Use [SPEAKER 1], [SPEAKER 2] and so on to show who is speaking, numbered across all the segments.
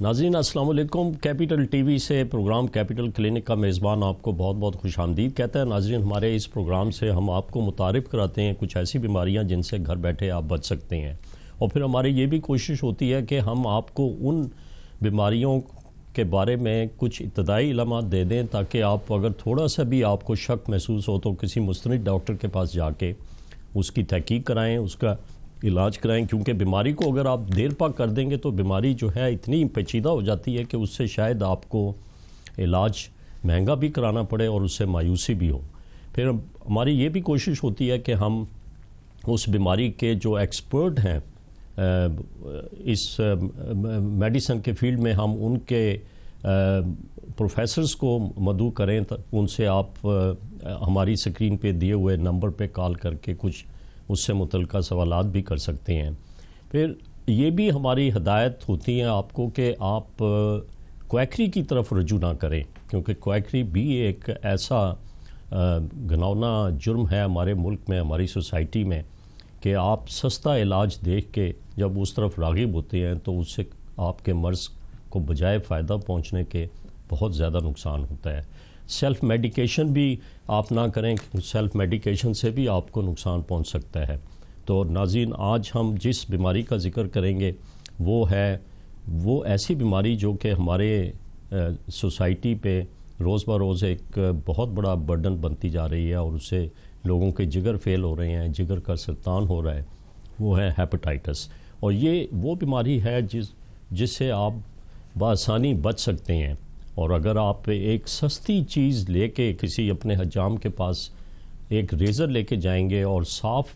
[SPEAKER 1] ناظرین، السلام علیکم۔ کیپیٹل ٹی وی سے پروگرام کیپیٹل کلینک کا میزبان آپ کو بہت بہت خوش آمدید کہتا ہے۔ ناظرین، ہمارے اس پروگرام سے ہم آپ کو متعارف کراتے ہیں۔ کچھ ایسی بیماریاں جن سے گھر بیٹھے آپ بچ سکتے ہیں۔ اور پھر ہماری یہ بھی کوشش ہوتی ہے کہ ہم آپ کو ان بیماریوں کے بارے میں کچھ ابتدائی علامات دے دیں تاکہ آپ اگر تھوڑا سا بھی آپ کو شک محسوس ہو تو کسی مستند ڈاکٹر کے پاس جا کے اس کی تحقیق کرائیں، اس کا علاج کرائیں، کیونکہ بیماری کو اگر آپ دیر پاک کر دیں گے تو بیماری جو ہے اتنی پیچیدہ ہو جاتی ہے کہ اس سے شاید آپ کو علاج مہنگا بھی کرانا پڑے اور اس سے مایوسی بھی ہو۔ پھر ہماری یہ بھی کوشش ہوتی ہے کہ ہم اس بیماری کے جو ایکسپرٹ ہیں اس میڈیسن کے فیلڈ میں ہم ان کے پروفیسرز کو مدعو کریں ان سے آپ ہماری سکرین پہ دیے ہوئے نمبر پہ کال کر کے کچھ اس سے متعلقہ سوالات بھی کر سکتے ہیں۔ پھر یہ بھی ہماری ہدایت ہوتی ہیں آپ کو کہ آپ کویکری کی طرف رجوع نہ کریں، کیونکہ کویکری بھی ایک ایسا گناونا جرم ہے ہمارے ملک میں، ہماری سوسائٹی میں کہ آپ سستا علاج دیکھ کے جب اس طرف راغب ہوتے ہیں تو اس سے آپ کے مرض کو بجائے فائدہ پہنچنے کے بہت زیادہ نقصان ہوتا ہے۔ سیلف میڈیکیشن بھی آپ نہ کریں، سیلف میڈیکیشن سے بھی آپ کو نقصان پہنچ سکتا ہے۔ تو ناظرین، آج ہم جس بیماری کا ذکر کریں گے، وہ ہے، وہ ایسی بیماری جو کہ ہمارے سوسائٹی پہ روز بہ روز ایک بہت بڑا برڈن بنتی جا رہی ہے اور اسے لوگوں کے جگر فیل ہو رہے ہیں، جگر کا سرطان ہو رہا ہے، وہ ہے ہیپاٹائٹس۔ اور یہ وہ بیماری ہے جس جس سے آپ بآسانی بچ سکتے ہیں۔ اور اگر آپ ایک سستی چیز لے کے کسی اپنے حجام کے پاس ایک ریزر لے کے جائیں گے اور صاف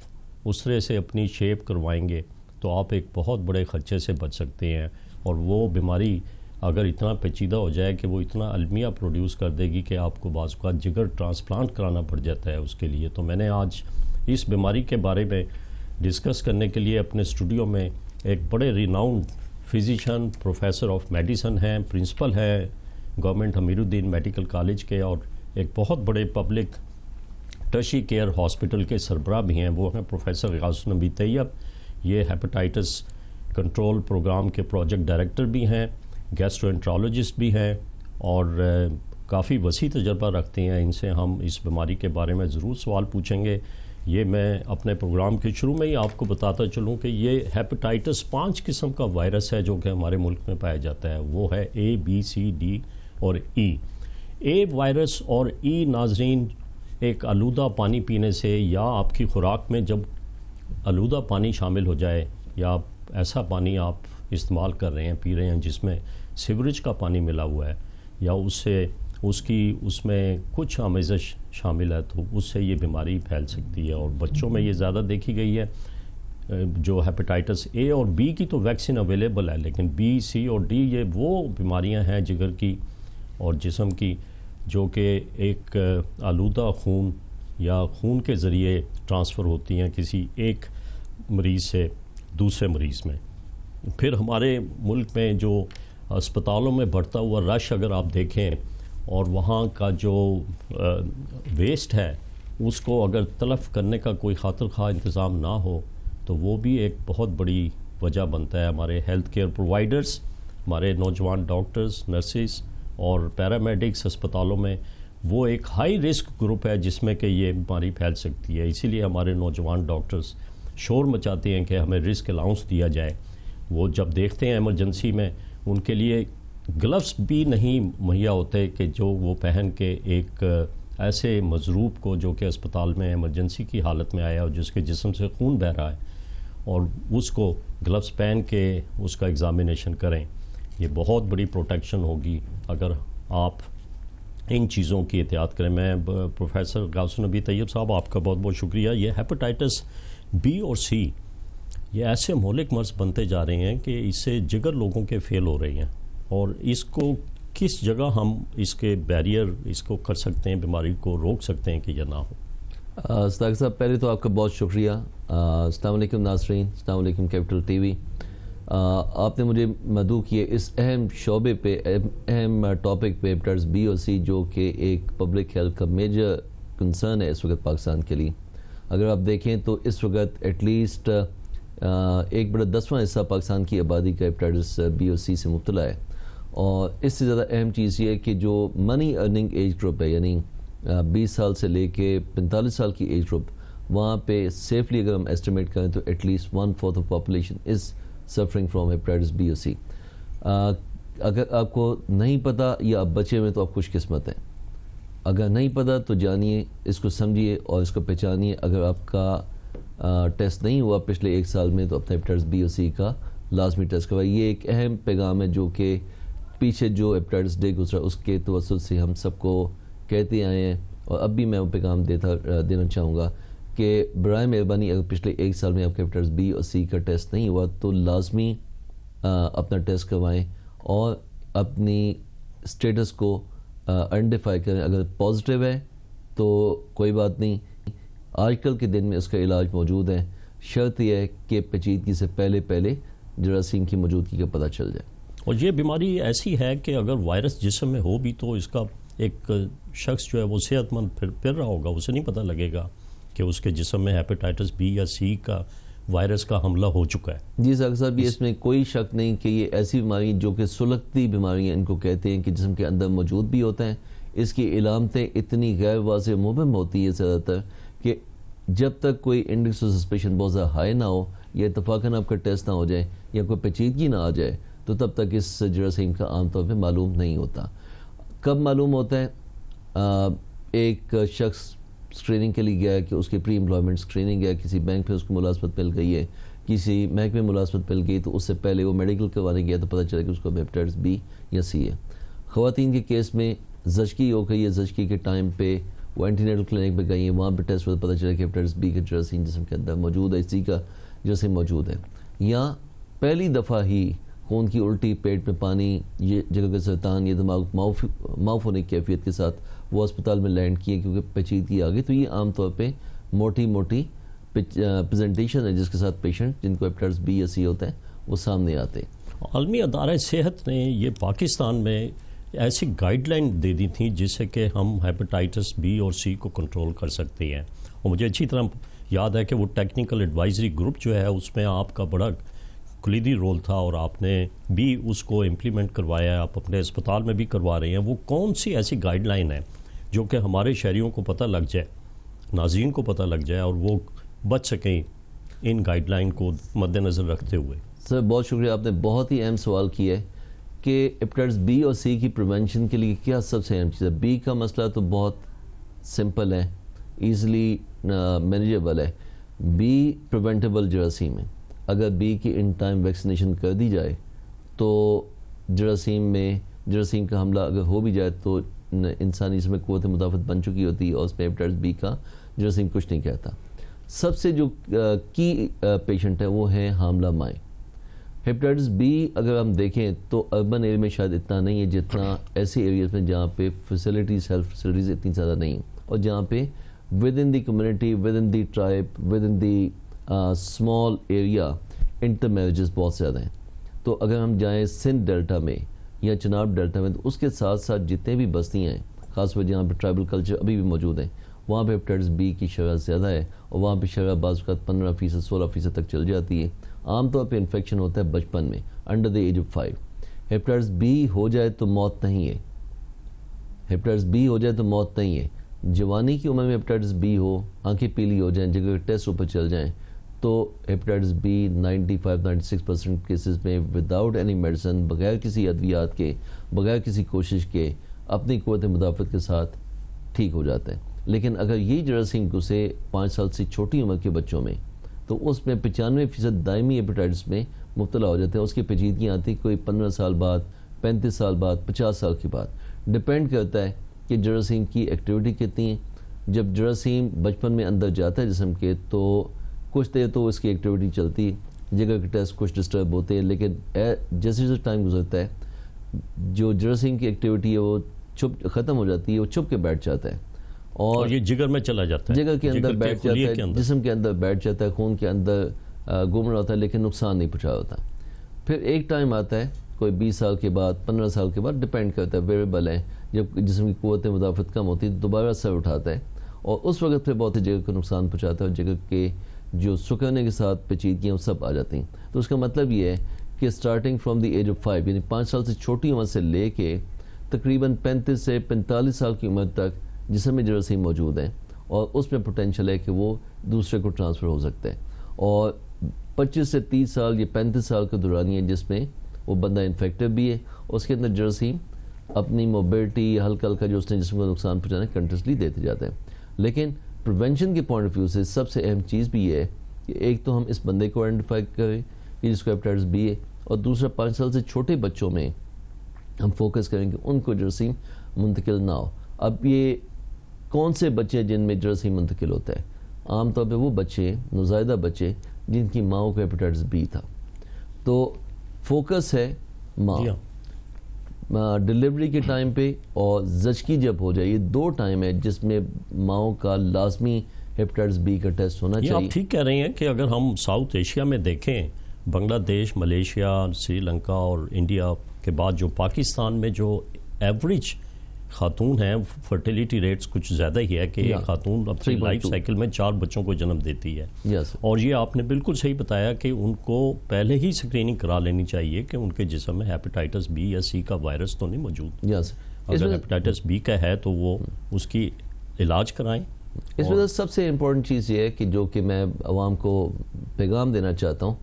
[SPEAKER 1] اس طرح سے اپنی شیپ کروائیں گے، تو آپ ایک بہت بڑے خرچے سے بچ سکتے ہیں۔ اور وہ بیماری اگر اتنا پیچیدہ ہو جائے کہ وہ اتنا المیہ پروڈیوس کر دے گی کہ آپ کو بعض اوقات جگر ٹرانسپلانٹ کرانا پڑ جاتا ہے اس کے لیے، تو میں نے آج اس بیماری کے بارے میں ڈسکس کرنے کے لیے اپنے اسٹوڈیو میں ایک بڑے renowned physician professor of medicine ہیں، پرنسپل ہے government Amir Uddin medical college کے اور ایک بہت بڑے پبلک ٹشی کیئر ہاسپٹل کے سربراہ بھی ہیں۔ وہ ہیں پروفیسر غاز نبی طیب۔ یہ ہیپاٹائٹس کنٹرول پروگرام کے پروجیکٹ ڈائریکٹر بھی ہیں گیسٹرو انٹرالوجسٹ بھی ہیں اور کافی وسیع تجربہ رکھتے ہیں۔ ان سے ہم اس بیماری کے بارے میں ضرور سوال پوچھیں گے۔ یہ میں اپنے پروگرام کے شروع میں ہی آپ کو بتاتا چلوں کہ یہ ہیپاٹائٹس پانچ قسم کا وائرس ہے جو کہ ہمارے ملک میں پایا جاتا ہے۔ وہ ہے اے بی سی ڈی اور ای۔ اے وائرس اور ای ناظرین، ایک آلودہ پانی پینے سے یا آپ کی خوراک میں جب آلودہ پانی شامل ہو جائے یا ایسا پانی آپ استعمال کر رہے ہیں، پی رہے ہیں، جس میں سیوریج کا پانی ملا ہوا ہے یا اس سے، اس کی، اس میں کچھ آمیزش شامل ہے، تو اس سے یہ بیماری پھیل سکتی ہے اور بچوں میں یہ زیادہ دیکھی گئی ہے۔ جو ہیپاٹائٹس اے اور بی کی تو ویکسین اویلیبل ہے، لیکن بی، سی اور ڈی، یہ وہ بیماریاں ہیں جگر کی اور جسم کی جو کہ ایک آلودہ خون یا خون کے ذریعے ٹرانسفر ہوتی ہیں کسی ایک مریض سے دوسرے مریض میں۔ پھر ہمارے ملک میں جو اسپتالوں میں بڑھتا ہوا رش اگر آپ دیکھیں اور وہاں کا جو ویسٹ ہے، اس کو اگر تلف کرنے کا کوئی خاطر خواہ انتظام نہ ہو، تو وہ بھی ایک بہت بڑی وجہ بنتا ہے ہمارے ہیلتھ کیئر پرووائڈرز ہمارے نوجوان ڈاکٹرز نرسز اور پیرامیڈکس اسپتالوں میں وہ ایک ہائی رسک گروپ ہے جس میں کہ یہ بیماری پھیل سکتی ہے۔ اسی لیے ہمارے نوجوان ڈاکٹرز شور مچاتے ہیں کہ ہمیں رسک الاؤنس دیا جائے۔ وہ جب دیکھتے ہیں ایمرجنسی میں، ان کے لیے گلفز بھی نہیں مہیا ہوتے کہ جو وہ پہن کے ایک ایسے مضروب کو جو کہ اسپتال میں ایمرجنسی کی حالت میں آیا اور جس کے جسم سے خون بہ رہا ہے اور اس کو گلفز پہن کے اس کا ایگزامینیشن کریں۔ یہ بہت بڑی پروٹیکشن ہوگی۔ اگر آپ ان چیزوں کی احتیاط کریں، میں پروفیسر غاز نبی طیب صاحب، آپ کا بہت بہت شکریہ۔ یہ ہیپاٹائٹس بی اور سی یہ ایسے مولک مرض بنتے جا رہے ہیں کہ اس سے جگر لوگوں کے فیل ہو رہی ہیں۔ اور اس کو کس جگہ ہم اس کے بیریئر اس کو کر سکتے ہیں، بیماری کو روک سکتے ہیں کہ یا نہ ہو؟
[SPEAKER 2] صاحب، پہلے تو آپ کا بہت شکریہ۔ السلام علیکم ناظرین، السلام علیکم کیپٹل ٹی وی۔ آپ نے مجھے مدعو کیے اس اہم شعبے پہ، اہم ٹاپک پہ پیپٹرز بی او سی جو کہ ایک پبلک ہیلتھ کا میجر کنسرن ہے اس وقت پاکستان کے لیے۔ اگر آپ دیکھیں تو اس وقت ایٹ لیسٹ ایک بڑا دسواں حصہ پاکستان کی آبادی کا ہیپاٹائٹس بی او سی سے مبتلا ہے۔ اور اس سے زیادہ اہم چیز یہ ہے کہ جو منی ارننگ ایج گروپ ہے یعنی بیس سال سے لے کے پینتالیس سال کی ایج گروپ وہاں پہ سیفلی اگر ہم ایسٹیمیٹ کریں تو at least one fourth of population is suffering from hepatitis B or C اگر آپ کو نہیں پتہ یا آپ بچے ہوئے تو آپ خوش قسمت ہیں. اگر نہیں پتہ تو جانیے، اس کو سمجھیے اور اس کو پہچانیے. اگر آپ کا ٹیسٹ نہیں ہوا پچھلے ایک سال میں تو اپنے ہیپیٹائٹس بی او سی کا لازمی ٹیسٹ کروائے یہ ایک اہم پیغام ہے جو کہ پیچھے جو ہیپیٹائٹس ڈے گزرا، اس کے توسط سے ہم سب کو کہتے آئے ہیں اور اب بھی میں وہ پیغام دیتا دینا چاہوں گا. کہ برائے مہربانی اگر پچھلے ایک سال میں آپ کے بی اور سی کا ٹیسٹ نہیں ہوا تو لازمی اپنا ٹیسٹ کروائیں اور اپنی اسٹیٹس کو آئیڈینٹیفائی کریں۔ اگر پازیٹیو ہے تو کوئی بات نہیں۔ آج کل کے دن میں اس کا علاج موجود ہے۔ شرط یہ ہے کہ پیچیدگی سے پہلے پہلے جراثیم کی موجودگی کا پتہ چل جائے۔
[SPEAKER 1] اور یہ بیماری ایسی ہے کہ اگر وائرس جسم میں ہو بھی تو اس کا ایک شخص جو ہے وہ صحت مند پھر پھر رہا ہوگا، اسے نہیں پتہ لگے گا۔ کہ اس کے جسم میں ہیپیٹائٹس بی یا سی کا وائرس کا حملہ ہو چکا ہے۔
[SPEAKER 2] جی سر صاحب اس میں کوئی شک نہیں کہ یہ ایسی بیماری جو کہ سلگتی بیماریاں ان کو کہتے ہیں کہ جسم کے اندر موجود بھی ہوتے ہیں۔ اس کی علامتیں اتنی غیر واضح مبہم ہوتی ہے زیادہ تر کہ جب تک کوئی انڈکس سسپیشن بہت زیادہ ہائی نہ ہو یا اتفاقاً آپ کا ٹیسٹ نہ ہو جائے یا کوئی پیچیدگی نہ آ جائے تو تب تک اس جراثیم کا عام طور پہ معلوم نہیں ہوتا۔ کب معلوم ہوتا ہے؟ ایک شخص اسکریننگ کے لیے گیا کہ اس کی پری امپلائمنٹ اسکریننگ ہے، کسی بینک پہ اس کو ملازمت مل گئی ہے، کسی محکمے میں ملازمت مل گئی تو اس سے پہلے وہ میڈیکل کروانے گیا تو پتہ چلا کہ اس کو ہیپیٹائٹس بی یا سی ہے۔ خواتین کے کیس میں زچکی ہو گئی ہے زچکی کے ٹائم پہ وہ اینٹینیٹل کلینک پہ گئی ہیں، وہاں پہ ٹیسٹ ہوتا پتہ چلا کہ ہیپیٹائٹس بی کا جراثیم جسم کے اندر موجود ہے، اسی کا جراثیم موجود ہے۔ یا پہلی دفعہ ہی خون کی الٹی پیٹ میں پانی، یہ جگہ کا سرطان، یہ دماغ معاف ہونے کی کیفیت کے ساتھ وہ اسپتال میں لینڈ کیے کیونکہ پیچیدگی آ گئی۔ تو یہ عام طور پہ موٹی موٹی پریزنٹیشن ہے جس کے ساتھ پیشنٹ جن کو ایپٹرز بی ایس سی ہوتے ہیں وہ سامنے آتے ہیں۔
[SPEAKER 1] عالمی ادارہ صحت نے یہ پاکستان میں ایسی گائیڈ لائن دے دی تھیں جس سے کہ ہم ہیپیٹائٹس بی اور سی کو کنٹرول کر سکتے ہیں۔ اور مجھے اچھی طرح یاد ہے کہ وہ ٹیکنیکل ایڈوائزری گروپ جو ہے، اس میں آپ کا بڑا کلیدی رول تھا اور آپ نے بھی اس کو امپلیمنٹ کروایا ہے، آپ اپنے اسپتال میں بھی کروا رہے ہیں۔ وہ کون سی ایسی گائیڈ لائن ہے جو کہ ہمارے شہریوں کو پتہ لگ جائے، ناظرین کو پتہ لگ جائے اور وہ بچ سکیں ان گائیڈ لائن کو مد نظر رکھتے ہوئے؟
[SPEAKER 2] سر، بہت شکریہ، آپ نے بہت ہی اہم سوال کیا ہے کہ ایپٹرز بی اور سی کی پریونشن کے لیے کیا سب سے اہم چیز ہے؟ بی کا مسئلہ تو بہت سمپل ہے ایزلی مینیجیبل ہے۔ بی پریونٹیبل جراثیم ہے۔ اگر بی کی ان ٹائم ویکسینیشن کر دی جائے، تو جراثیم میں، جراثیم کا حملہ اگر ہو بھی جائے تو انسانی اس میں قوت مدافعت بن چکی ہوتی ہے اور اس پہ بی کا جراثیم کچھ نہیں کہتا۔ سب سے جو کی پیشنٹ ہے وہ ہیں حاملہ مائیں۔ ہیپٹائٹس بی اگر ہم دیکھیں تو اربن ایریا میں شاید اتنا نہیں ہے جتنا ایسے ایریاز میں جہاں پہ فیسلٹیز ہیلتھ فیسلٹیز اتنی زیادہ نہیں اور جہاں پہ within the community within the tribe within the small area intermarriages بہت زیادہ ہیں۔ تو اگر ہم جائیں سندھ ڈیلٹا میں یا چناب ڈیلٹا میں، تو اس کے ساتھ ساتھ جتنے بھی بستیاں ہیں، خاص طور جہاں پہ ٹرائبل کلچر ابھی بھی موجود ہیں، وہاں پہ ہیپٹائٹس بی کی شرح زیادہ ہے اور وہاں پہ شرح بعض اوقات پندرہ فیصد، سولہ فیصد تک چل جاتی ہے۔ عام طور پہ انفیکشن ہوتا ہے بچپن میں under the age of five hepatitis B ہو جائے تو موت نہیں ہے۔ ہیپٹائٹس بی ہو جائے تو موت نہیں ہے۔ جوانی کی عمر میں ہیپٹائٹس بی ہو، آنکھیں پیلی ہو جائیں، جگہ ٹیسٹ اوپر چل جائیں تو hepatitis B ninety five, ninety six percent cases میں وداؤٹ اینی میڈیسن بغیر کسی ادویات کے، بغیر کسی کوشش کے اپنی قوت مدافعت کے ساتھ ٹھیک ہو جاتے ہیں۔ لیکن اگر یہ جراثیم گھسے پانچ سال سے چھوٹی عمر کے بچوں میں، تو اس میں پچانوے فیصد دائمی ہیپیٹائٹس میں مبتلا ہو جاتے ہیں۔ اس کی پیچیدگیاں آتی کوئی پندرہ سال بعد، پینتیس سال بعد، پچاس سال کے بعد۔ ڈپینڈ کرتا ہے کہ جراثیم کی ایکٹیویٹی کتنی ہے۔ جب جراثیم بچپن میں اندر جاتا ہے جسم کے، تو کچھ دیر تو اس کی ایکٹیویٹی چلتی جگہ کے ٹیسٹ کچھ ڈسٹرب ہوتے ہیں لیکن جیسے جیسے ٹائم گزرتا ہے جو جرسنگ کی ایکٹیویٹی ہے وہ چھپ ختم ہو جاتی ہے وہ چھپ کے بیٹھ جاتا ہے۔
[SPEAKER 1] اور یہ جگر میں چلا جاتا ہے۔
[SPEAKER 2] جگر کے اندر بیٹھ جاتا ہے جسم کے اندر بیٹھ جاتا ہے خون کے اندر گھوم رہا ہوتا ہے لیکن نقصان نہیں پہنچا ہوتا۔ پھر ایک ٹائم آتا ہے کوئی بیس سال کے بعد پندرہ سال کے بعد ڈپینڈ کرتا ہے ویریبل ہے جب جسم کی قوت مدافعت کم ہوتی ہے دوبارہ سر اٹھاتا ہے۔ اور اس وقت پھر بہت ہی جگہ کو نقصان پہنچاتا ہے اور جگہ کے جو سکھنے کے ساتھ پیچیدگیاں سب آ جاتی ہیں۔ تو اس کا مطلب یہ ہے کہ starting from the age of five یعنی پانچ سال سے چھوٹی عمر سے لے کے تقریباً پینتیس سے پینتالیس سال کی عمر تک جسم میں جراثیم موجود ہیں اور اس میں پوٹینشیل ہے کہ وہ دوسرے کو ٹرانسفر ہو سکتے ہیں۔ اور پچیس سے تیس سال یا پینتیس سال کے دورانی ہے جس میں وہ بندہ انفیکٹو بھی ہے، اس کے اندر جراثیم اپنی موبلٹی ہلکا ہلکا جو اس نے جسم کو نقصان پہنچانا کنٹینسلی دیتے جاتے ہیں۔ لیکن پریونشن کے پوائنٹ آف ویو سے سب سے اہم چیز بھی یہ ہے کہ ایک تو ہم اس بندے کو آئیڈینٹیفائی کریں کہ جس کو ہیپیٹائٹس بی ہے، اور دوسرا پانچ سال سے چھوٹے بچوں میں ہم فوکس کریں کہ ان کو جراثیم منتقل نہ ہو۔ اب یہ کون سے بچے جن میں جراثیم منتقل ہوتا ہے؟ عام طور پہ وہ بچے نوزائیدہ بچے جن کی ماؤں کو ہیپیٹائٹس بی تھا۔ تو فوکس ہے ماں۔
[SPEAKER 1] جی ہاں۔
[SPEAKER 2] ڈلیوری کے ٹائم پہ اور زچکی جب ہو جائے یہ دو ٹائم ہے جس میں ماؤں کا لازمی ہیپیٹائٹس بی کا ٹیسٹ ہونا
[SPEAKER 1] یہ
[SPEAKER 2] چاہیے۔
[SPEAKER 1] آپ ٹھیک کہہ رہی ہیں کہ اگر ہم ساؤتھ ایشیا میں دیکھیں بنگلہ دیش ملیشیا سری لنکا اور انڈیا کے بعد جو پاکستان میں جو ایوریج خاتون ہیں فرٹیلیٹی ریٹس کچھ زیادہ ہی ہے کہ ایک. خاتون اپنی
[SPEAKER 2] 3.2
[SPEAKER 1] لائف سائیکل میں چار بچوں کو جنم دیتی ہے۔ اور یہ آپ نے بالکل صحیح بتایا کہ ان کو پہلے ہی سکریننگ کرا لینی چاہیے کہ ان کے جسم میں ہیپیٹائٹس بی یا سی کا وائرس تو نہیں موجود۔ اگر ہیپیٹائٹس بی کا ہے تو وہ اس کی علاج کرائیں۔
[SPEAKER 2] اس میں سب سے امپورٹنٹ چیز یہ ہے کہ جو کہ میں عوام کو پیغام دینا چاہتا ہوں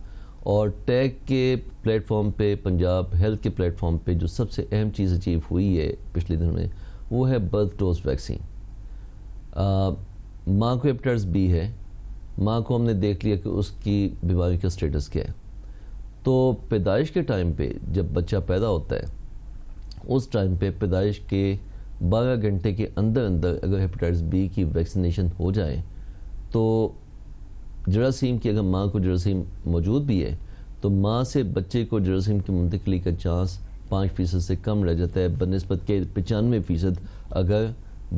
[SPEAKER 2] اور ٹیک کے پلیٹ فارم پہ پنجاب ہیلتھ کے پلیٹ فارم پہ جو سب سے اہم چیز اچیو ہوئی ہے پچھلے دنوں میں وہ ہے برتھ ڈوز ویکسین ماں کو ہیپیٹائٹس بی ہے، ماں کو ہم نے دیکھ لیا کہ اس کی بیماری کا سٹیٹس کیا ہے۔ تو پیدائش کے ٹائم پہ جب بچہ پیدا ہوتا ہے، اس ٹائم پہ پیدائش کے بارہ گھنٹے کے اندر اندر اگر ہیپیٹائٹس بی کی ویکسینیشن ہو جائے، تو جراثیم کی اگر ماں کو جراثیم موجود بھی ہے، تو ماں سے بچے کو جراثیم کی منتقلی کا چانس پانچ فیصد سے کم رہ جاتا ہے بنسبت کے پچانوے فیصد اگر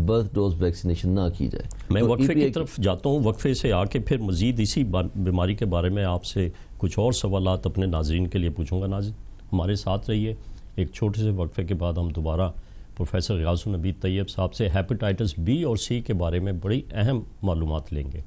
[SPEAKER 2] برتھ ڈوز ویکسینیشن نہ کی جائے۔
[SPEAKER 1] میں وقفے کی طرف جاتا ہوں وقفے سے آ کے پھر مزید اسی بیماری کے بارے میں آپ سے کچھ اور سوالات اپنے ناظرین کے لیے پوچھوں گا۔ ناظرین ہمارے ساتھ رہیے۔ ایک چھوٹے سے وقفے کے بعد ہم دوبارہ پروفیسر غیاض النبی طیب صاحب سے ہیپیٹائٹس بی اور سی کے بارے میں بڑی اہم معلومات لیں گے۔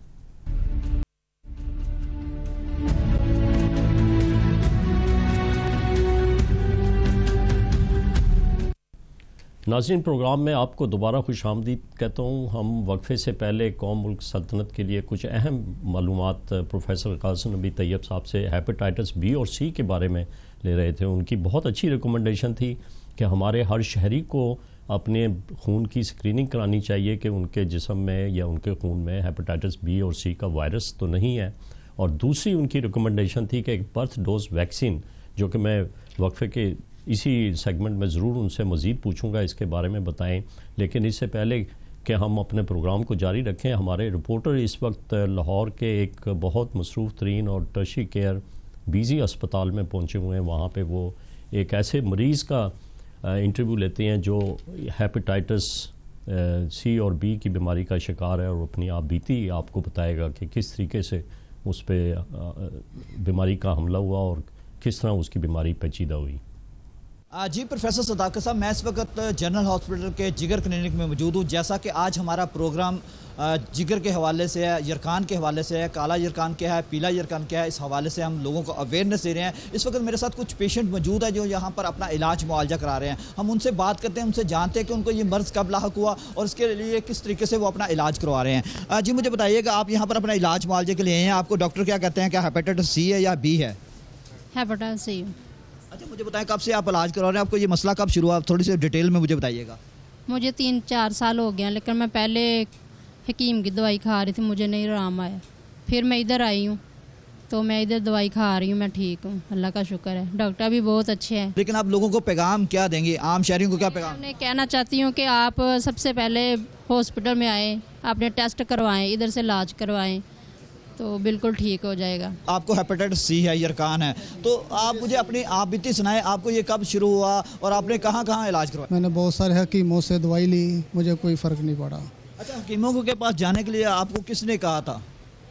[SPEAKER 1] ناظرین، پروگرام میں آپ کو دوبارہ خوش آمدید کہتا ہوں۔ ہم وقفے سے پہلے قوم ملک سلطنت کے لیے کچھ اہم معلومات پروفیسر قاسم نبی طیب صاحب سے ہیپیٹائٹس بی اور سی کے بارے میں لے رہے تھے۔ ان کی بہت اچھی ریکمنڈیشن تھی کہ ہمارے ہر شہری کو اپنے خون کی سکریننگ کرانی چاہیے کہ ان کے جسم میں یا ان کے خون میں ہیپیٹائٹس بی اور سی کا وائرس تو نہیں ہے۔ اور دوسری ان کی ریکمنڈیشن تھی کہ ایک برتھ ڈوز ویکسین جو کہ میں وقفے کے اسی سیگمنٹ میں ضرور ان سے مزید پوچھوں گا، اس کے بارے میں بتائیں۔ لیکن اس سے پہلے کہ ہم اپنے پروگرام کو جاری رکھیں، ہمارے رپورٹر اس وقت لاہور کے ایک بہت مصروف ترین اور ٹرشی کیئر بیزی اسپتال میں پہنچے ہوئے ہیں۔ وہاں پہ وہ ایک ایسے مریض کا انٹرویو لیتے ہیں جو ہیپیٹائٹس سی اور بی کی بیماری کا شکار ہے اور اپنی آپ بیتی آپ کو بتائے گا کہ کس طریقے سے اس پہ بیماری کا حملہ ہوا اور کس طرح اس کی بیماری پیچیدہ ہوئی۔
[SPEAKER 3] جی پروفیسر صداقت صاحب، میں اس وقت جنرل ہاسپٹل کے جگر کلینک میں موجود ہوں۔ جیسا کہ آج ہمارا پروگرام جگر کے حوالے سے ہے، یرکان کے حوالے سے ہے، کالا یرکان کیا ہے، پیلا یرکان کیا ہے، اس حوالے سے ہم لوگوں کو اویئرنیس دے رہے ہیں۔ اس وقت میرے ساتھ کچھ پیشنٹ موجود ہے جو یہاں پر اپنا علاج معالجہ کرا رہے ہیں۔ ہم ان سے بات کرتے ہیں، ان سے جانتے ہیں کہ ان کو یہ مرض کب لاحق ہوا اور اس کے لیے کس طریقے سے وہ اپنا علاج کروا رہے ہیں۔ جی مجھے بتائیے کہ آپ یہاں پر اپنا علاج معالجے کے لیے ہیں۔ آپ کو ڈاکٹر کیا کہتے ہیں کہ ہیپیٹائٹس سی ہے یا بی ہے؟
[SPEAKER 4] ہیپاٹائٹس سی
[SPEAKER 3] اچھا مجھے بتائیں کب سے آپ علاج کروا رہے ہیں؟ آپ کو یہ مسئلہ کب شروع ہوا؟ تھوڑی سی ڈیٹیل میں مجھے بتائیے گا۔
[SPEAKER 4] مجھے تین چار سال ہو گیا لیکن میں پہلے حکیم کی دوائی کھا رہی تھی مجھے نہیں آرام آیا۔ پھر میں ادھر آئی ہوں تو میں ادھر دوائی کھا رہی ہوں میں ٹھیک ہوں۔ اللہ کا شکر ہے۔ ڈاکٹر بھی بہت اچھے ہیں۔
[SPEAKER 3] لیکن آپ لوگوں کو پیغام کیا دیں گے؟ عام شہریوں کو کیا پیغام؟
[SPEAKER 4] میں کہنا چاہتی ہوں کہ آپ سب سے پہلے ہاسپٹل میں آئیں اپنے ٹیسٹ کروائیں ادھر سے علاج کروائیں۔ تو بالکل ٹھیک ہو جائے گا۔
[SPEAKER 3] آپ کو ہیپیٹائٹس سی ہے یرکان ہے۔ تو آپ مجھے اپنی آپ بیتی سنائیں آپ کو یہ کب شروع ہوا اور آپ نے کہاں کہاں علاج کروایا؟
[SPEAKER 5] میں نے بہت سارے حکیموں سے دوائی لی مجھے کوئی فرق نہیں پڑا۔
[SPEAKER 3] اچھا حکیموں کے پاس جانے کے لیے آپ کو کس نے کہا تھا؟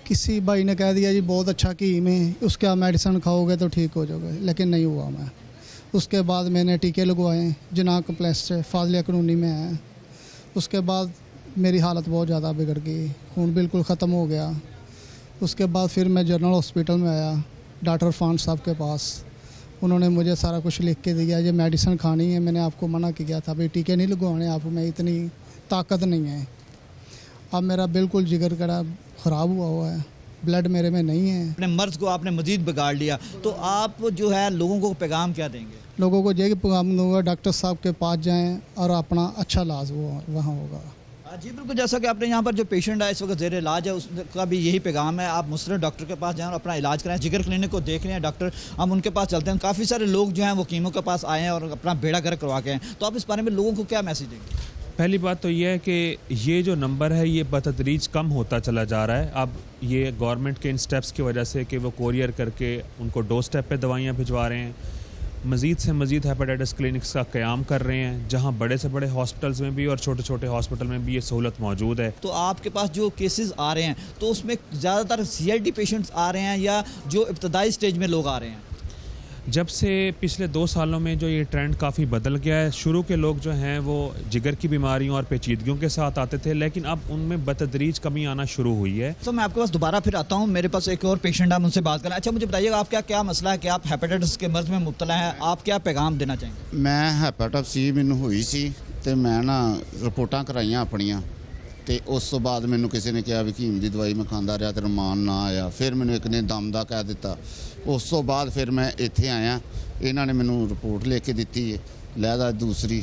[SPEAKER 5] کسی بھائی نے کہہ دیا جی بہت اچھا حکیم ہے اس کا میڈیسن کھاؤ گے تو ٹھیک ہو جاؤ گے۔ لیکن نہیں ہوا میں۔ اس کے بعد میں نے ٹیکے لگوائے جنا کمپلیکس سے فاضلیہ قانونی میں آئے اس کے بعد میری حالت بہت زیادہ بگڑ گئی خون بالکل ختم ہو گیا۔ اس کے بعد پھر میں جنرل ہاسپٹل میں آیا ڈاکٹر فان صاحب کے پاس۔ انہوں نے مجھے سارا کچھ لکھ کے دیا یہ میڈیسن کھانی ہے میں نے آپ کو منع کیا تھا۔ بھائی ٹیکے نہیں لگوانے آپ میں اتنی طاقت نہیں ہے۔ اب میرا بالکل جگر کڑا خراب ہوا ہوا ہے۔ بلڈ میرے میں نہیں ہے۔
[SPEAKER 3] اپنے مرض کو آپ نے مزید بگاڑ لیا۔ تو آپ جو ہے لوگوں کو پیغام کیا دیں گے؟
[SPEAKER 5] لوگوں کو یہ پیغام دوں گا ڈاکٹر صاحب کے پاس جائیں اور اپنا اچھا علاج وہ وہاں ہوگا۔
[SPEAKER 3] جی بالکل، جیسا کہ آپ نے یہاں پر جو پیشنٹ ہے اس وقت زیر علاج ہے، اس کا بھی یہی پیغام ہے۔ آپ مسلم ڈاکٹر کے پاس جائیں اور اپنا علاج کریں جگر کلینک کو دیکھ رہے ہیں ڈاکٹر، ہم ان کے پاس چلتے ہیں۔ کافی سارے لوگ جو ہیں، وہ کیموں کے پاس آئے ہیں اور اپنا بیڑا گھر کروا کے ہیں۔ تو آپ اس بارے میں لوگوں کو کیا میسیج دیں گے؟
[SPEAKER 6] پہلی بات تو یہ ہے کہ یہ جو نمبر ہے، یہ بتدریج کم ہوتا چلا جا رہا ہے۔ اب یہ گورنمنٹ کے ان سٹیپس کی وجہ سے کہ وہ کوریئر کر کے ان کو ڈو سٹیپ پہ دوائیاں بھجوا رہے ہیں۔ مزید سے مزید ہیپاٹائٹس کلینکس کا قیام کر رہے ہیں، جہاں بڑے سے بڑے ہاسپٹلس میں بھی اور چھوٹے چھوٹے ہاسپٹل میں بھی یہ سہولت موجود ہے۔
[SPEAKER 3] تو آپ کے پاس جو کیسز آ رہے ہیں، تو اس میں زیادہ تر سی آئی ڈی پیشنٹس آ رہے ہیں یا جو ابتدائی سٹیج میں لوگ آ رہے ہیں؟
[SPEAKER 6] جب سے پچھلے دو سالوں میں جو یہ ٹرینڈ کافی بدل گیا ہے شروع کے لوگ جو ہیں وہ جگر کی بیماریوں اور پیچیدگیوں کے ساتھ آتے تھے لیکن اب ان میں بتدریج کمی آنا شروع ہوئی ہے۔
[SPEAKER 3] سر میں آپ کے پاس دوبارہ پھر آتا ہوں میرے پاس ایک اور پیشنٹ ہے ان سے بات کریں۔ اچھا مجھے بتائیے گا آپ کا کیا مسئلہ ہے کہ آپ ہیپیٹائٹس کے مرض میں مبتلا ہیں؟ آپ کیا پیغام دینا چاہیں گے؟
[SPEAKER 7] میں ہیپاٹاپ سی مجھے ہوئی سی تو میں نا رپورٹاں کرائیاں اپنیاں۔ ਤੇ ਉਸ ਤੋਂ ਬਾਅਦ ਮੈਨੂੰ ਕਿਸੇ ਨੇ ਕਿਹਾ ਵੀ ਹਕੀਮ ਦੀ ਦਵਾਈ ਮੈਂ ਖਾਂਦਾ ਰਿਹਾ ਤੇ ਰਮਾਨ ਨਾ ਆਇਆ। ਫਿਰ ਮੈਨੂੰ ਇੱਕ ਨੇ ਦਮ ਦਾ ਕਹਿ ਦਿੱਤਾ। ਉਸ ਤੋਂ ਬਾਅਦ ਫਿਰ ਮੈਂ ਇੱਥੇ ਆਇਆ। ਇਹਨਾਂ ਨੇ ਮੈਨੂੰ ਰਿਪੋਰਟ ਲੈ ਕੇ ਦਿੱਤੀ ਹੈ ਲਹਿਦਾ ਦੂਸਰੀ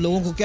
[SPEAKER 3] ਲੋਕਾਂ ਨੂੰ ਕੀ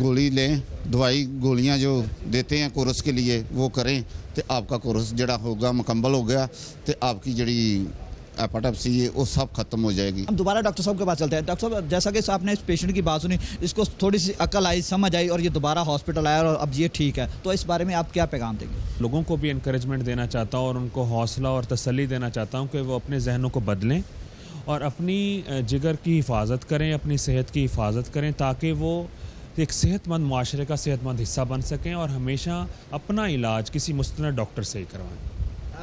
[SPEAKER 7] گولی لیں دوائی گولیاں جو دیتے ہیں کورس کے لیے وہ کریں تو آپ کا کورس جڑا ہوگا مکمل ہو گیا تو آپ کی جڑی ایپاٹاپسی ہے وہ سب ختم ہو
[SPEAKER 3] جائے گی۔ ہم دوبارہ ڈاکٹر صاحب کے پاس چلتے ہیں۔ ڈاکٹر صاحب جیسا کہ آپ نے اس پیشنٹ کی بات سنی اس کو تھوڑی سی عقل آئی سمجھ آئی اور یہ دوبارہ ہاسپٹل آیا اور اب یہ ٹھیک ہے۔ تو اس بارے میں
[SPEAKER 6] آپ کیا پیغام دیں گے؟ لوگوں کو بھی انکریجمنٹ دینا چاہتا ہوں اور ان کو حوصلہ اور تسلی دینا چاہتا ہوں کہ وہ اپنے ذہنوں کو بدلیں اور اپنی جگر کی حفاظت کریں اپنی صحت کی حفاظت کریں تاکہ وہ ایک صحت مند معاشرے کا صحت مند حصہ بن سکیں اور ہمیشہ اپنا
[SPEAKER 3] علاج کسی مستند ڈاکٹر سے ہی کروائیں۔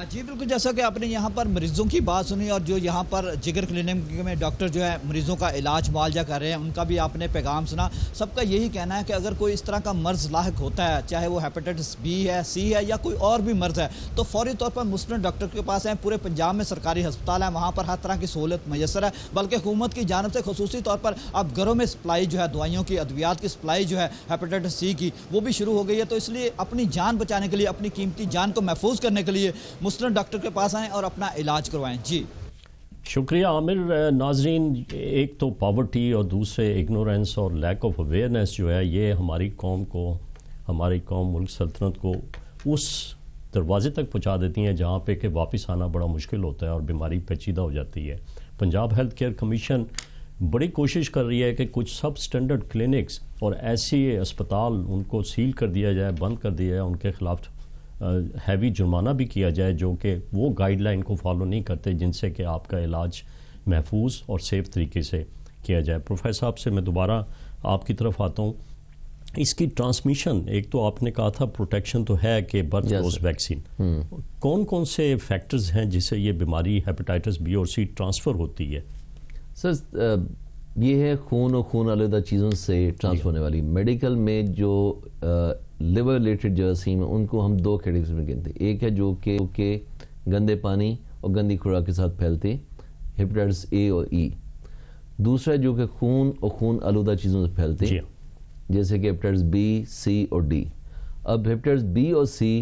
[SPEAKER 3] جی بالکل، جیسا کہ آپ نے یہاں پر مریضوں کی بات سنی اور جو یہاں پر جگر کلینک میں ڈاکٹر جو ہے مریضوں کا علاج معالجہ کر رہے ہیں، ان کا بھی آپ نے پیغام سنا۔ سب کا یہی کہنا ہے کہ اگر کوئی اس طرح کا مرض لاحق ہوتا ہے، چاہے وہ ہیپیٹائٹس بی ہے، سی ہے یا کوئی اور بھی مرض ہے، تو فوری طور پر مسلم ڈاکٹر کے پاس ہیں۔ پورے پنجاب میں سرکاری ہسپتال ہیں، وہاں پر ہر طرح کی سہولت میسر ہے۔ بلکہ حکومت کی جانب سے خصوصی طور پر اب گھروں میں سپلائی جو ہے، دوائیوں کی، ادویات کی سپلائی جو ہے، ہیپیٹائٹس سی کی، وہ بھی شروع ہو گئی ہے۔ تو اس لیے اپنی جان بچانے کے لیے، اپنی قیمتی جان کو محفوظ کرنے
[SPEAKER 1] کے لیے مسلم ڈاکٹر کے پاس آئیں اور اپنا علاج کروائیں۔ جی۔ شکریہ عامر۔ ناظرین، ایک تو پاورٹی اور دوسرے اگنورنس اور لیک آف اویئرنیس جو ہے، یہ ہماری قوم کو، ہماری قوم ملک سلطنت کو اس دروازے تک پہنچا دیتی ہیں جہاں پہ کہ واپس آنا بڑا مشکل ہوتا ہے اور بیماری پیچیدہ ہو جاتی ہے۔ پنجاب ہیلتھ کیئر کمیشن بڑی کوشش کر رہی ہے کہ کچھ سب سٹینڈرڈ کلینکس اور ایسی اسپتال ان کو سیل کر دیا جائے، بند کر دیا جائے، ان کے خلاف ہیوی جرمانہ بھی کیا جائے جو کہ وہ گائیڈ لائن کو فالو نہیں کرتے جن سے کہ آپ کا علاج محفوظ اور سیف طریقے سے کیا جائے۔ پروفیسر صاحب سے میں دوبارہ
[SPEAKER 2] آپ
[SPEAKER 1] کی
[SPEAKER 2] طرف
[SPEAKER 1] آتا ہوں۔ اس کی ٹرانسمیشن ایک تو آپ نے کہا تھا پروٹیکشن تو ہے کہ برتھ
[SPEAKER 2] ڈوز ویکسین کون کون سے فیکٹرز ہیں جس سے یہ بیماری ہیپیٹائٹس بی اور سی ٹرانسفر ہوتی ہے؟ سر یہ ہے خون اور خون علیحدہ چیزوں سے جی۔ ٹرانسفر ہونے والی۔ میڈیکل میں جو لیور ریلیٹڈ جراثیم ہیں ان کو ہم دو کیٹیگریز میں گنتے ہیں۔ ایک ہے جو کہ گندے پانی اور گندی خوراک
[SPEAKER 1] کے ساتھ
[SPEAKER 2] پھیلتے ہیں ہیپٹائٹس اے اور ای دوسرا جو کہ خون اور خون آلودہ چیزوں سے پھیلتے ہیں جی۔ جیسے کہ ہیپٹائٹس بی سی اور ڈی اب ہیپٹائٹس بی اور سی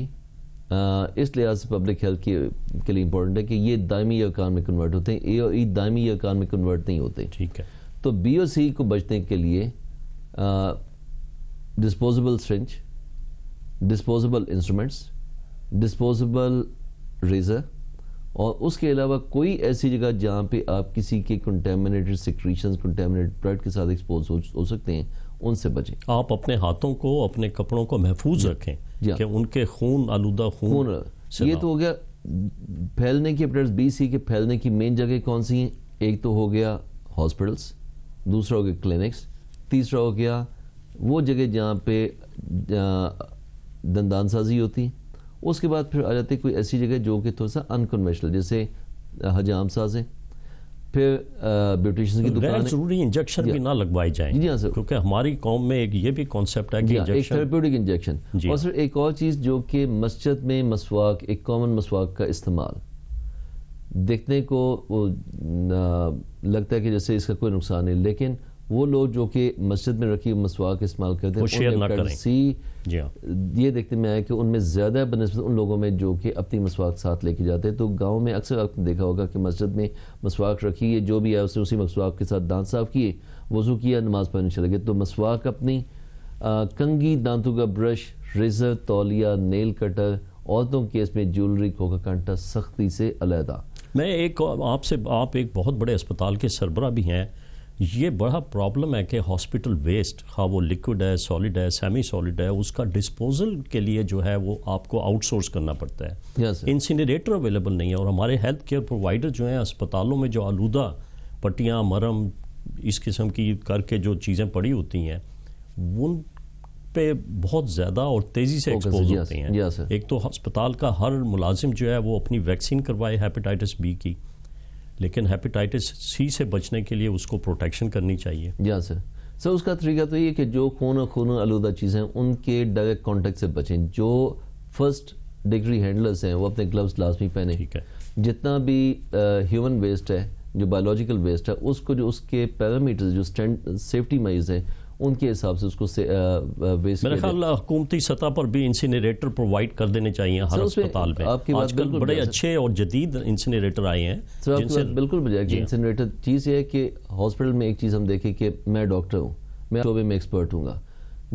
[SPEAKER 2] آ, اس لحاظ سے پبلک ہیلتھ کے لیے امپورٹنٹ
[SPEAKER 1] ہے کہ
[SPEAKER 2] یہ دائمی ارکان میں کنورٹ ہوتے ہیں۔ اے اور ای دائمی ارکان میں کنورٹ نہیں ہوتے۔ ٹھیک ہے۔ تو بی اور سی کو بچنے کے لیے disposable syringe disposable instruments disposable razor اور اس کے علاوہ کوئی ایسی
[SPEAKER 1] جگہ جہاں پہ آپ کسی کے کنٹیمنیٹڈ سیکریشنز کنٹیمنیٹڈ
[SPEAKER 2] بلڈ کے
[SPEAKER 1] ساتھ ایکسپوز ہو سکتے ہیں
[SPEAKER 2] ان
[SPEAKER 1] سے
[SPEAKER 2] بچیں۔
[SPEAKER 1] آپ
[SPEAKER 2] اپنے ہاتھوں کو اپنے کپڑوں کو محفوظ جی، رکھیں جی ہاں۔ کہ ان کے خون آلودہ خون یہ تو ہو گیا پھیلنے کی اپڈیٹس بی سی کے پھیلنے کی مین جگہ کون سی ہیں؟ ایک تو ہو گیا ہاسپٹلس دوسرا ہو گیا کلینکس تیسرا ہو گیا وہ جگہ جہاں پہ دندان سازی ہوتی اس کے بعد پھر آ جاتی کوئی ایسی جگہ جو کہ تھوڑا سا انکنونشنل جیسے حجام سازیں۔ پھر بیوٹیشن کی دکان
[SPEAKER 1] ضروری انجیکشن بھی نہ لگوائے جائیں۔
[SPEAKER 2] جی ہاں سر۔
[SPEAKER 1] کیونکہ ہماری قوم میں ایک یہ بھی کانسیپٹ ہے کہ
[SPEAKER 2] جی ہاں، ایک تھراپیوٹک انجیکشن اور سر ایک اور چیز جو کہ مسجد میں مسواک ایک کامن مسواک کا استعمال۔ دیکھنے کو لگتا ہے کہ جیسے اس کا کوئی نقصان نہیں لیکن وہ لوگ جو کہ مسجد میں رکھی مسواک استعمال کرتے
[SPEAKER 1] وہ شیئر نہ کریں۔
[SPEAKER 2] سی
[SPEAKER 1] جی ہاں۔
[SPEAKER 2] یہ دیکھنے میں آیا کہ ان میں زیادہ بنسبت ان لوگوں میں جو کہ اپنی مسواک ساتھ لے کے جاتے ہیں۔ تو گاؤں میں اکثر آپ نے دیکھا ہوگا کہ مسجد میں مسواک رکھی ہے جو بھی ہے اسے اسی مسواک کے ساتھ دانت صاف کیے وضو کیا نماز پڑھنے چلے گئے۔ تو مسواک اپنی کنگھی دانتوں کا برش ریزر تولیہ نیل کٹر عورتوں کے اس میں جیولری کوکا کانٹا سختی سے علیحدہ۔
[SPEAKER 1] میں ایک آپ سے آپ ایک بہت بڑے اسپتال کے سربراہ بھی ہیں۔ یہ بڑا پرابلم ہے کہ ہاسپٹل ویسٹ خواہ وہ لیکوڈ ہے سالڈ ہے سیمی سالڈ ہے اس کا ڈسپوزل کے لیے جو ہے وہ آپ کو آؤٹ سورس کرنا پڑتا ہے۔ انسینریٹر اویلیبل نہیں ہے اور ہمارے ہیلتھ کیئر پرووائڈر جو ہیں اسپتالوں میں جو آلودہ پٹیاں مرم اس قسم کی کر کے جو چیزیں پڑی ہوتی ہیں ان پہ بہت زیادہ اور تیزی سے ایکسپوز ہوتے ہیں. ایک تو ہسپتال کا ہر ملازم جو ہے وہ اپنی ویکسین کروائے ہیپیٹائٹس بی کی۔ لیکن ہیپیٹائٹس سی سے بچنے کے لیے اس کو پروٹیکشن کرنی چاہیے۔
[SPEAKER 2] جی ہاں سر۔ سر اس کا طریقہ تو یہ کہ جو خون اور خون آلودہ چیزیں ان کے ڈائریکٹ کانٹیکٹ سے بچیں۔ جو فرسٹ ڈگری ہینڈلرز ہیں وہ اپنے گلوز لازمی پہنے
[SPEAKER 1] ٹھیک ہے۔
[SPEAKER 2] جتنا بھی ہیومن ویسٹ ہے جو بایولوجیکل ویسٹ ہے اس کو جو اس کے پیرامیٹرز جو سیفٹی مائز ہیں ان کے حساب سے اس کو ویسٹ
[SPEAKER 1] میرا خیال حکومتی سطح پر بھی انسینریٹر پرووائڈ کر دینے چاہیے ہر اسپتال میں
[SPEAKER 2] آپ کی
[SPEAKER 1] آج کل بڑے۔ اچھے اور جدید انسینریٹر آئے ہیں
[SPEAKER 2] سر آپ کی بالکل بجائے کہ
[SPEAKER 1] جی ہاں۔
[SPEAKER 2] انسنریٹر چیز یہ ہے کہ ہاسپٹل میں ایک چیز ہم دیکھیں کہ میں ڈاکٹر ہوں میں شعبے میں ایکسپرٹ ہوں گا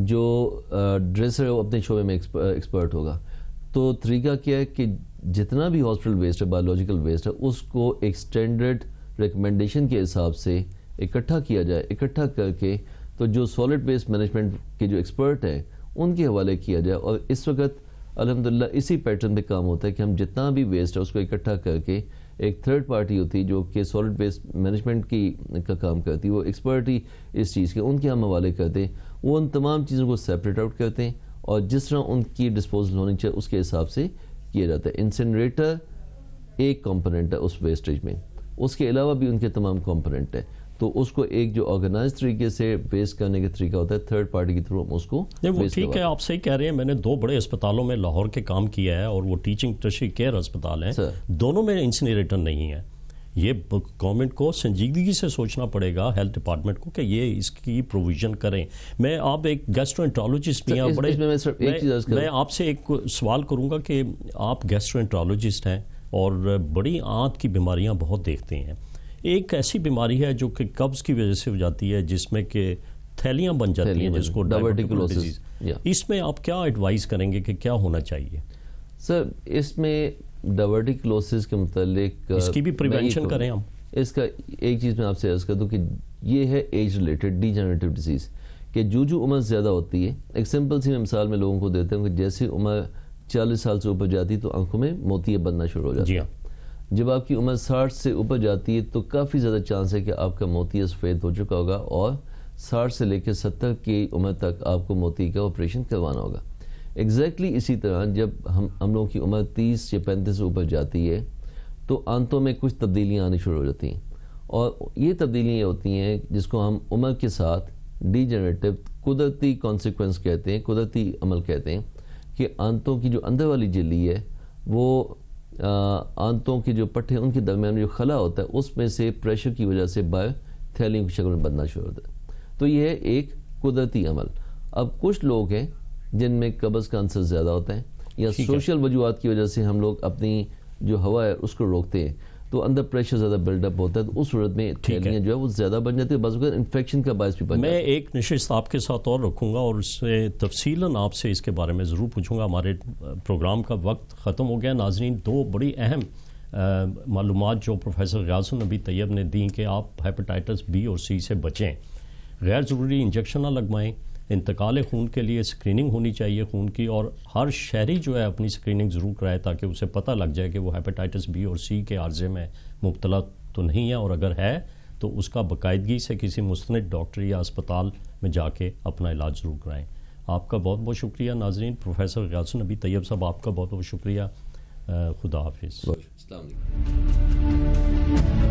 [SPEAKER 2] جو ڈریسر ہے وہ اپنے شعبے میں ایکسپرٹ ہوگا تو طریقہ کیا ہے کہ جتنا بھی ہاسپٹل ویسٹ ہے بایولوجیکل ویسٹ ہے اس کو ایک سٹینڈرڈ ریکمنڈیشن کے حساب سے اکٹھا کیا جائے اکٹھا کر کے تو جو سالڈ ویسٹ مینجمنٹ کے جو ایکسپرٹ ہیں، ان کے حوالے کیا جائے اور اس وقت الحمدللہ اسی پیٹرن پہ کام ہوتا ہے کہ ہم جتنا بھی ویسٹ ہے اس کو اکٹھا کر کے ایک تھرڈ پارٹی ہوتی ہے جو کہ سالڈ ویسٹ مینجمنٹ کی کا کام کرتی ہے، وہ ایکسپرٹ ہی اس چیز کے، ان کے ہم حوالے کرتے ہیں، وہ ان تمام چیزوں کو سیپریٹ آؤٹ کرتے ہیں اور جس طرح ان کی ڈسپوزل ہونی چاہیے اس کے حساب سے کیا جاتا ہے۔ انسنریٹر ایک کمپوننٹ ہے اس ویسٹیج میں، اس کے علاوہ بھی ان کے تمام کمپوننٹ ہے تو اس کو ایک جو آرگنائز طریقے سے ویسٹ کرنے کا طریقہ ہوتا ہے تھرڈ پارٹی کے تھرو ہم اس کو
[SPEAKER 1] وہ ٹھیک ہے۔ آپ صحیح کہہ رہے ہیں میں نے دو بڑے اسپتالوں میں لاہور کے کام کیا ہے اور وہ ٹیچنگ ٹرشی کیئر اسپتال ہیں۔ دونوں میں انسینریٹر نہیں ہے۔ یہ گورنمنٹ کو سنجیدگی سے سوچنا پڑے گا ہیلتھ ڈپارٹمنٹ کو کہ یہ اس کی پروویژن کریں۔ میں آپ ایک گیسٹرو
[SPEAKER 2] سر،
[SPEAKER 1] بھی ہیں بڑے
[SPEAKER 2] میں
[SPEAKER 1] آپ سے ایک سوال کروں گا کہ آپ گیسٹرو ہیں اور بڑی آنت کی بیماریاں بہت دیکھتے ہیں۔ ایک ایسی بیماری ہے جو کہ قبض کی وجہ سے ہو جاتی ہے جس میں کہ تھیلیاں بن جاتی ہیں جس کو۔ اس میں آپ کیا ایڈوائز کریں گے کہ کیا ہونا چاہیے
[SPEAKER 2] سر اس میں ڈائیورٹیکلوسس کے متعلق
[SPEAKER 1] اس کی بھی
[SPEAKER 2] کہوں-
[SPEAKER 1] کریں ہم۔
[SPEAKER 2] اس کا ایک چیز میں آپ سے عرض کر دوں کہ یہ ہے age related degenerative disease کہ جو جو عمر زیادہ ہوتی ہے ایک سمپل سی میں مثال میں لوگوں کو دیتا ہوں کہ جیسی عمر چالیس سال سے اوپر جاتی تو آنکھوں میں موتیاں بننا شروع ہو جاتی
[SPEAKER 1] جی
[SPEAKER 2] ہیں
[SPEAKER 1] ہاں
[SPEAKER 2] جب آپ کی عمر ساٹھ سے اوپر جاتی ہے تو کافی زیادہ چانس ہے کہ آپ کا موتیا سفید ہو چکا ہوگا اور ساٹھ سے لے کے ستر کی عمر تک آپ کو موتی کا آپریشن کروانا ہوگا۔ ایگزیکٹلی اسی طرح جب ہم ہم لوگوں کی عمر تیس یا پینتیس سے اوپر جاتی ہے تو آنتوں میں کچھ تبدیلیاں آنی شروع ہو جاتی ہیں۔ اور یہ تبدیلیاں یہ ہوتی ہیں جس کو ہم عمر کے ساتھ ڈی جنریٹو قدرتی کانسیکوینس کہتے ہیں، قدرتی عمل کہتے ہیں کہ آنتوں کی جو اندر والی جلی ہے وہ آنتوں کے جو پٹھے ان کے درمیان جو خلا ہوتا ہے اس میں سے پریشر کی وجہ سے باہر تھیلیوں کی شکل میں بننا شروع ہوتا ہے۔ تو یہ ہے ایک قدرتی عمل۔ اب کچھ لوگ ہیں جن میں قبض کا عنصر زیادہ ہوتا ہے یا۔ سوشل وجوہات کی وجہ سے ہم لوگ اپنی جو ہوا ہے اس کو روکتے ہیں۔ تو اندر پریشر زیادہ بلڈ اپ ہوتا ہے تو اس صورت میں۔ تھیلیاں جو ہے وہ زیادہ بن جاتی ہے بعض اوقات انفیکشن کا باعث بھی بن
[SPEAKER 1] میں ایک نشست آپ کے ساتھ اور رکھوں گا اور اس سے تفصیلاً آپ سے اس کے بارے میں ضرور پوچھوں گا۔ ہمارے پروگرام کا وقت ختم ہو گیا۔ ناظرین دو بڑی اہم معلومات جو پروفیسر غیاث النبی طیب نے دیں کہ آپ ہیپیٹائٹس بی اور سی سے بچیں۔ غیر ضروری انجیکشن نہ لگوائیں۔ انتقال خون کے لیے اسکریننگ ہونی چاہیے خون کی اور ہر شہری جو ہے اپنی اسکریننگ ضرور کرائے تاکہ اسے پتہ لگ جائے کہ وہ ہیپیٹائٹس بی اور سی کے عارضے میں مبتلا تو نہیں ہے اور اگر ہے تو اس کا باقاعدگی سے کسی مستند ڈاکٹر یا اسپتال میں جا کے اپنا علاج ضرور کرائیں۔ آپ کا بہت بہت شکریہ ناظرین۔ پروفیسر غیاث النبی طیب صاحب، آپ کا بہت بہت شکریہ۔ خدا حافظ۔
[SPEAKER 2] السلام علیکم۔